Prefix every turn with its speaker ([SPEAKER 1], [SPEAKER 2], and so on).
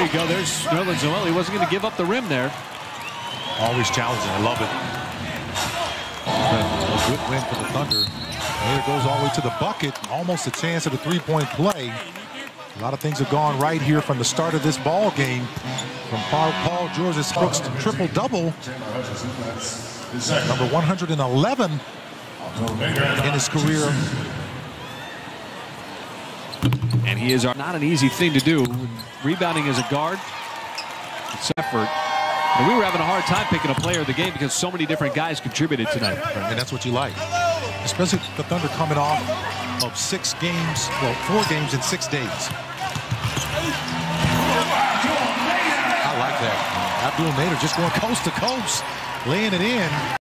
[SPEAKER 1] There you go. There's Nerlens Noel. He wasn't going to give up the rim there.
[SPEAKER 2] Always challenging. I love it. A good win for the Thunder. There goes all the way to the bucket. Almost a chance at a three-point play. A lot of things have gone right here from the start of this ball game. From Paul, Paul George's Brooks triple-double. Number 111 in his career.
[SPEAKER 1] And he is not an easy thing to do. Rebounding as a guard. It's effort. And we were having a hard time picking a player of the game because so many different guys contributed tonight.
[SPEAKER 2] And that's what you like. Especially the Thunder coming off of six games, well, four games in six days. I like that. Abdel Nader just going coast to coast, laying it in.